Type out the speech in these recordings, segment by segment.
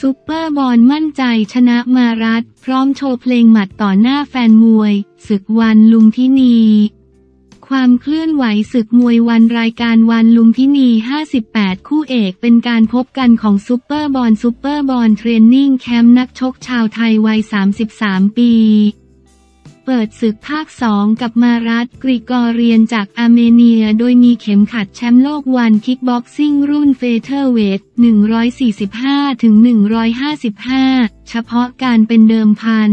ซุปเปอร์บอนมั่นใจชนะมารัต พร้อมโชว์เพลงหมัดต่อหน้าแฟนมวย ศึก ONE ลุมพินี ความเคลื่อนไหวศึกมวย ONE รายการ ONE ลุมพินี 58 คู่เอกเป็นการพบกันของซุปเปอร์บอน ซุปเปอร์บอน Training Camp นักชกชาวไทยวัย 33 ปี เปิดศึกภาค2กับมารัตกริกอเรียนจากอาร์เมเนีย โดยมีเข็มขัดแชมป์โลก ONE คิกบ็อกซิ่งรุ่นเฟเธอร์เวท 145-155 เฉพาะการเป็นเดิมพัน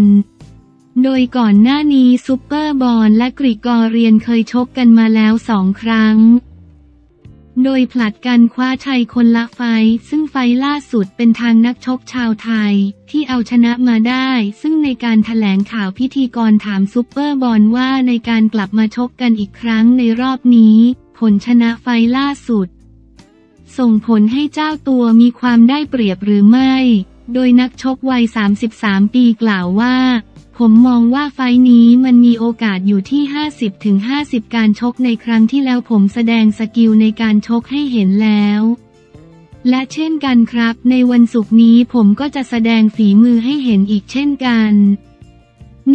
โดยก่อนหน้านี้ซูเปอร์บอลและกริกอเรียนเคยชกกันมาแล้วสองครั้ง โดยผลัดกันคว้าชัยคนละไฟ ซึ่งไฟล่าสุดเป็นทางนักชกชาวไทย ที่เอาชนะมาได้ ซึ่งในการถแถลงข่าวพิธีกรถามซุปเปอร์บอลว่าในการกลับมาชกกันอีกครั้งในรอบนี้ ผลชนะไฟล่าสุด ส่งผลให้เจ้าตัวมีความได้เปรียบหรือไม่ โดยนักชกวัย 33 ปีกล่าวว่า ผมมองว่าไฟต์นี้มันมีโอกาสอยู่ที่ 50-50 การชกในครั้งที่แล้วผมแสดง skill ในการชกให้เห็นแล้ว และเช่นกันครับ ในวันศุกร์นี้ผมก็จะแสดงฝีมือให้เห็นอีกเช่นกัน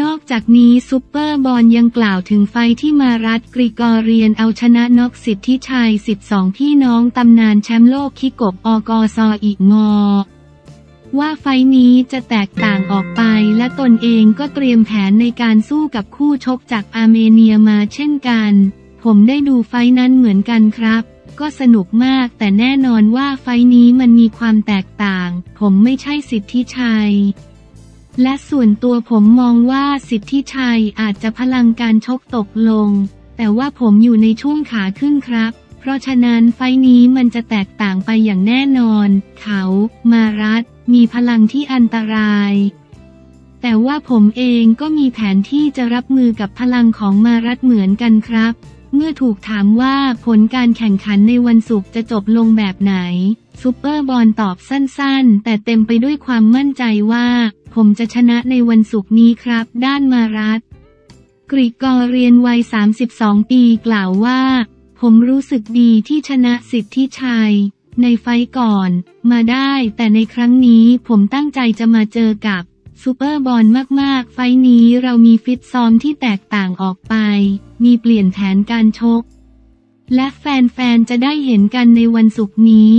นอกจากนี้ซุปเปอร์บอนยังกล่าวถึงไฟต์ที่มารัตกริกอเรียนเอาชนะน็อกสิทธิชัย ศิษย์สองพี่น้องตำนานแชมป์โลกคิกบ อกซออีกงอ ว่าไฟต์นี้จะแตกต่างออกไปและตนเองก็เตรียมแผนในการสู้กับคู่ชกจากอาร์เมเนียมาเช่นกัน ผมได้ดูไฟต์นั้นเหมือนกันครับ ก็สนุกมากแต่แน่นอนว่าไฟต์นี้มันมีความแตกต่าง ผมไม่ใช่สิทธิชัย และส่วนตัวผมมองว่าสิทธิชัยอาจจะพลังการชกตกลง แต่ว่าผมอยู่ในช่วงขาขึ้นครับ เพราะฉะนั้นไฟนี้มันจะแตกต่างไปอย่างแน่นอน เขา มารัตมีพลังที่อันตราย แต่ว่าผมเองก็มีแผนที่จะรับมือกับพลังของมารัฐเหมือนกันครับ เมื่อถูกถามว่าผลการแข่งขันในวันศุกร์จะจบลงแบบไหน ซูเปอร์บอลตอบสั้นๆ แต่เต็มไปด้วยความมั่นใจว่า ผมจะชนะในวันศุกร์นี้ครับ ด้านมารัฐกริกอเรียนวัย 32 ปีกล่าวว่า ผมรู้สึกดีที่ชนะสิทธิชัย ในไฟก่อน มาได้แต่ในครั้งนี้ผมตั้งใจจะมาเจอกับซูเปอร์บอลมาก ๆ ไฟนี้เรามีฟิตซ้อมที่แตกต่างออกไป มีเปลี่ยนแผนการชก และแฟน ๆ จะได้เห็นกันในวันศุกร์นี้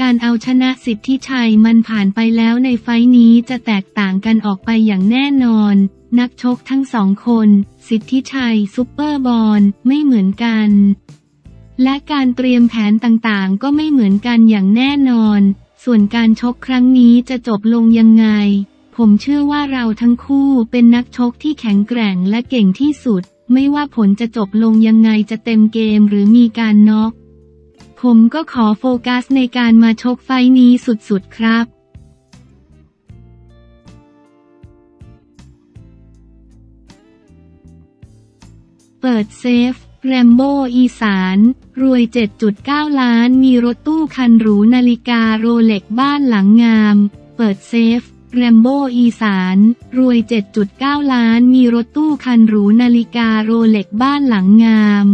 การเอาชนะสิทธิชัยมันผ่านไปแล้วในไฟนี้จะแตกต่างกันออกไปอย่างแน่นอน นักชกทั้งสองคน สิทธิชัยซูเปอร์บอลไม่เหมือนกัน และการเตรียมแผนต่างๆ ก็ไม่เหมือนกันอย่างแน่นอน ส่วนการชกครั้งนี้จะจบลงยังไง ผมเชื่อว่าเราทั้งคู่เป็นนักชกที่แข็งแกร่งและเก่งที่สุด ไม่ว่าผลจะจบลงยังไงจะเต็มเกมหรือมีการน็อกผมก็ขอโฟกัสในการมาชกไฟนี้สุดๆครับเปิดเซฟ แรมโบอีสาน รวย 7.9 ล้าน มีรถตู้คันหรูนาฬิกา Rolex บ้านหลังงาม เปิดเซฟ แรมโบอีสาน รวย 7.9 ล้าน มีรถตู้คันหรูนาฬิกา Rolex บ้านหลังงาม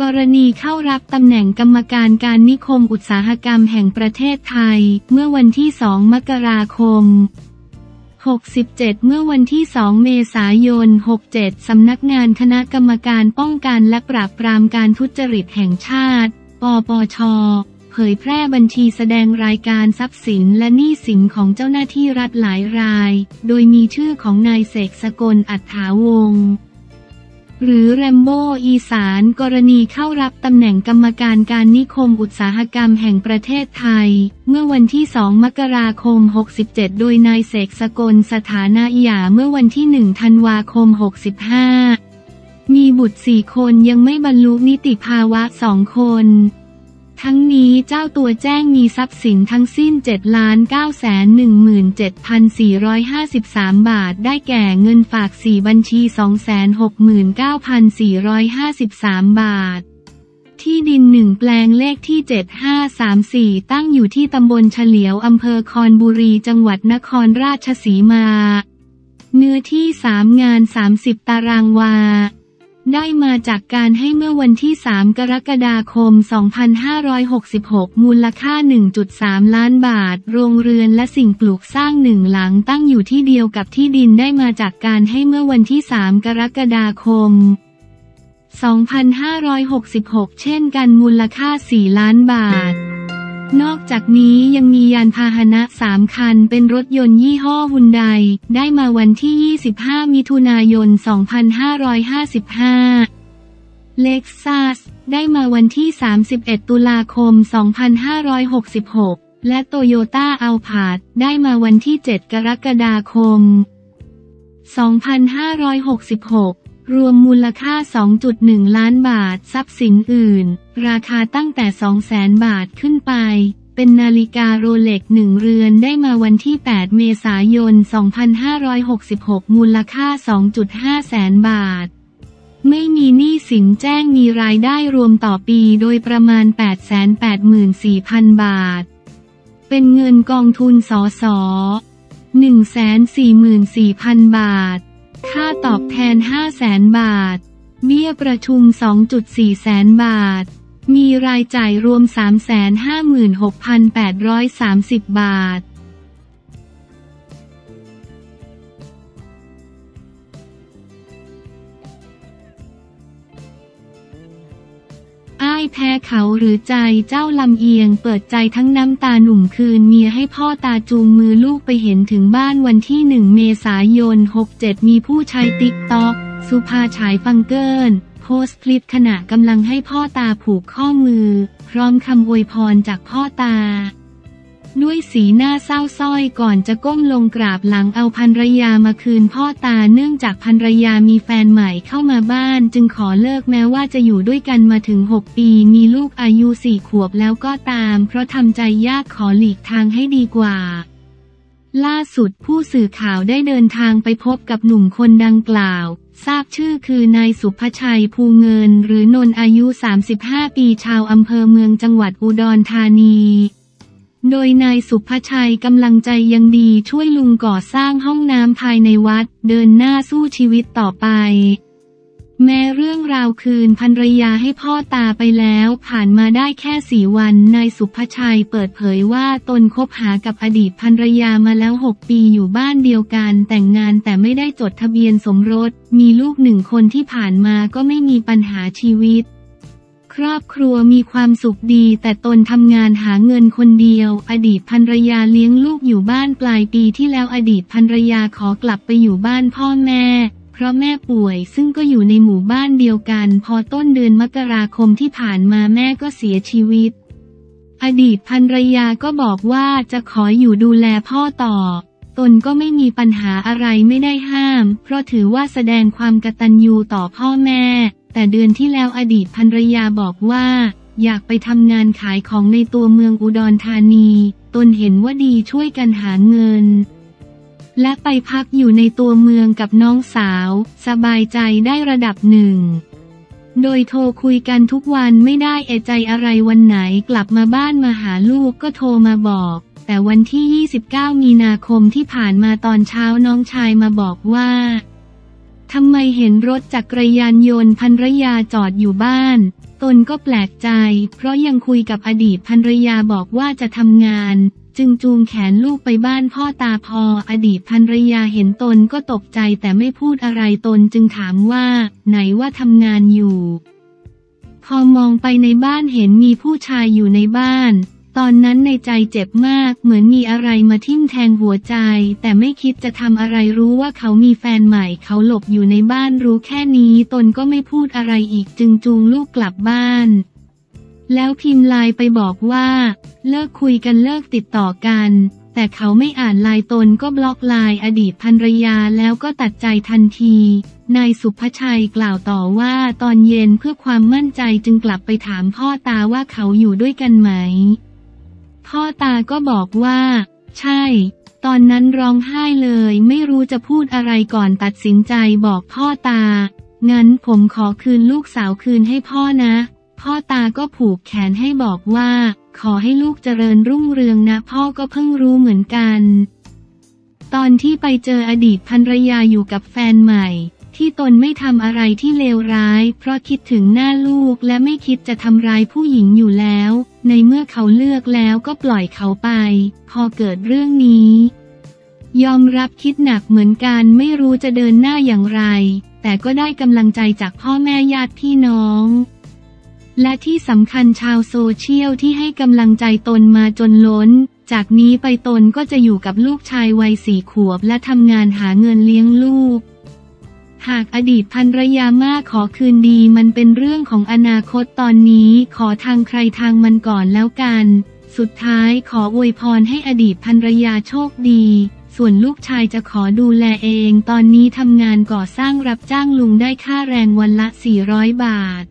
กรณีเข้ารับตำแหน่งกรรมการการนิคมอุตสาหกรรมแห่งประเทศไทย เมื่อวันที่ 2 มกราคม 67 เมื่อวันที่ 2 เมษายน 67 สำนักงานคณะกรรมการป้องกันและปราบปรามการทุจริตแห่งชาติ ปปช เผยแพร่บัญชีแสดงรายการทรัพย์สินและหนี้สินของเจ้าหน้าที่รัฐหลายราย โดยมีชื่อของนายเสกสกลอัฏฐาวงศ์ หรือแรมโบ้อีสานกรณีเข้ารับตำแหน่งกรรมการการนิคมอุตสาหกรรมแห่งประเทศไทย เมื่อวันที่ 2 มกราคม 67 โดยนายเสกสกลสถานะหย่าเมื่อวันที่ 1 ธันวาคม 65 มีบุตรสี่คนยังไม่บรรลุนิติภาวะสองคน ทั้งนี้เจ้าตัวแจ้งมีทรัพย์สินทั้งสิ้น7,917,453 บาท ได้แก่เงินฝาก 4 บัญชี 269,453 บาท ที่ดินหนึ่งแปลงเลขที่ 7534 ตั้งอยู่ที่ตำบลเฉลียวอำเภอคอนบุรีจังหวัดนครราชสีมา เนื้อที่ 3 งาน 30 ตารางวา ได้มาจากการให้เมื่อวันที่ 3 กรกฎาคม 2566 มูลค่า 1.3 ล้านบาท โรงเรือนและสิ่งปลูกสร้างหนึ่งหลังตั้งอยู่ที่เดียวกับที่ดินได้มาจากการให้เมื่อวันที่ 3 กรกฎาคม 2566 เช่นกันมูลค่า 4 ล้านบาท นอกจากนี้ยังมียานพาหนะ 3 คัน เป็นรถยนต์ยี่ห้อฮุนได ได้มาวันที่ 25 มิถุนายน 2555 เล็กซัสได้มาวันที่ 31 ตุลาคม 2566 และโตโยต้าอัลพาดได้มาวันที่ 7 กรกฎาคม 2566 รวมมูลค่า 2.1 ล้านบาท ทรัพย์สินอื่น ราคาตั้งแต่ 200,000 บาทขึ้นไป เป็นนาฬิกาโรเล็กหนึ่งเรือนได้มาวันที่ 8 เมษายน 2566 มูลค่า 2.5 แสนบาท ไม่มีหนี้สินแจ้งมีรายได้รวมต่อปีโดยประมาณ 884,000 บาท เป็นเงินกองทุนสส144,000 บาท ค่าตอบแทน 5 0 0แสนบาท เบี้ยประชุม 2.4 แสนบาท มีรายจ่ายรวม 356,830 บาทายแพ้เขาหรือใจเจ้าลำเอียง เปิดใจทั้งน้ำตาหนุ่มคืนเมียให้พ่อตาจูงมือลูกไปเห็นถึงบ้านวันที่หนึ่งเมษายน 67 มีผู้ใช้ TikTok สุภชัยฟังเกิลโพสต์คลิปขณะกำลังให้พ่อตาผูกข้อมือ พร้อมคำอวยพรจากพ่อตา ด้วยสีหน้าเศร้าสร้อยก่อนจะก้มลงกราบหลังเอาภรรยามาคืนพ่อตาเนื่องจากภรรยามีแฟนใหม่เข้ามาบ้าน จึงขอเลิกแม้ว่าจะอยู่ด้วยกันมาถึง 6 ปี มีลูกอายุสี่ขวบแล้วก็ตาม เพราะทำใจยากขอหลีกทางให้ดีกว่าล่าสุดผู้สื่อข่าวได้เดินทางไปพบกับหนุ่มคนดังกล่าว ทราบชื่อคือนายสุภชัยภูเงิน หรือนนอายุ 35 ปีชาวอำเภอเมืองจังหวัดอุดรธานี โดยนายสุภชัยกำลังใจยังดีช่วยลุงก่อสร้างห้องน้ำภายในวัด เดินหน้าสู้ชีวิตต่อไป แม้เรื่องราวคืนภรรยาให้พ่อตาไปแล้ว ผ่านมาได้แค่สี่วัน นายสุภชัยเปิดเผยว่าตนคบหากับอดีตภรรยามาแล้วหกปีอยู่บ้านเดียวกันแต่งงานแต่ไม่ได้จดทะเบียนสมรส มีลูกหนึ่งคนที่ผ่านมาก็ไม่มีปัญหาชีวิต ครอบครัวมีความสุขดี แต่ตนทำงานหาเงินคนเดียว อดีตภรรยาเลี้ยงลูกอยู่บ้านปลายปีที่แล้วอดีตภรรยาขอกลับไปอยู่บ้านพ่อแม่ เพราะแม่ป่วยซึ่งก็อยู่ในหมู่บ้านเดียวกัน พอต้นเดือนมกราคมที่ผ่านมาแม่ก็เสียชีวิต อดีตภรรยาก็บอกว่าจะขออยู่ดูแลพ่อต่อ ตนก็ไม่มีปัญหาอะไรไม่ได้ห้าม เพราะถือว่าแสดงความกตัญญูต่อพ่อแม่ แต่เดือนที่แล้วอดีตภรรยาบอกว่า อยากไปทำงานขายของในตัวเมืองอุดรธานี ตนเห็นว่าดีช่วยกันหาเงิน และไปพักอยู่ในตัวเมืองกับน้องสาว สบายใจได้ระดับหนึ่ง โดยโทรคุยกันทุกวันไม่ได้เอะใจอะไรวันไหนกลับมาบ้านมาหาลูกก็โทรมาบอก แต่วันที่ 29 มีนาคมที่ผ่านมาตอนเช้าน้องชายมาบอกว่า ทำไมเห็นรถจักรยานยนต์ภรรยาจอดอยู่บ้าน ตนก็แปลกใจ เพราะยังคุยกับอดีตภรรยาบอกว่าจะทำงาน จึงจูงแขนลูกไปบ้านพ่อตาพอ อดีตภรรยาเห็นตนก็ตกใจแต่ไม่พูดอะไรตนจึงถามว่า ไหนว่าทำงานอยู่ พอมองไปในบ้านเห็นมีผู้ชายอยู่ในบ้าน ตอนนั้นในใจเจ็บมาก เหมือนมีอะไรมาทิ่มแทงหัวใจ แต่ไม่คิดจะทำอะไรรู้ว่าเขามีแฟนใหม่ เขาหลบอยู่ในบ้านรู้แค่นี้ ตนก็ไม่พูดอะไรอีกจึงจูงลูกกลับบ้าน แล้วพิมพ์ไลน์ไปบอกว่า เลิกคุยกันเลิกติดต่อกัน แต่เขาไม่อ่านไลน์ตนก็บล็อกไลน์อดีตภรรยาแล้วก็ตัดใจทันทีนายสุภชัยกล่าวต่อว่าตอนเย็นเพื่อความมั่นใจจึงกลับไปถามพ่อตาว่าเขาอยู่ด้วยกันไหม พ่อตาก็บอกว่า ใช่ ตอนนั้นร้องไห้เลย ไม่รู้จะพูดอะไรก่อนตัดสินใจบอกพ่อตา งั้นผมขอคืนลูกสาวคืนให้พ่อนะ พ่อตาก็ผูกแขนให้บอกว่า ขอให้ลูกเจริญรุ่งเรืองนะ พ่อก็เพิ่งรู้เหมือนกัน ตอนที่ไปเจออดีตภรรยาอยู่กับแฟนใหม่ ที่ตนไม่ทำอะไรที่เลวร้าย เพราะคิดถึงหน้าลูกและไม่คิดจะทำร้ายผู้หญิงอยู่แล้ว ในเมื่อเขาเลือกแล้วก็ปล่อยเขาไป พอเกิดเรื่องนี้ ยอมรับคิดหนักเหมือนกันไม่รู้จะเดินหน้าอย่างไร แต่ก็ได้กำลังใจจากพ่อแม่ญาติพี่น้อง และที่สำคัญชาวโซเชียลที่ให้กำลังใจตนมาจนล้น จากนี้ไปตนก็จะอยู่กับลูกชายวัยสี่ขวบและทำงานหาเงินเลี้ยงลูก หากอดีตภรรยามาขอคืนดีมันเป็นเรื่องของอนาคตตอนนี้ขอทางใครทางมันก่อนแล้วกัน สุดท้ายขออวยพรให้อดีตภรรยาโชคดี ส่วนลูกชายจะขอดูแลเอง ตอนนี้ทำงานก่อสร้างรับจ้างลุงได้ค่าแรงวันละ 400 บาท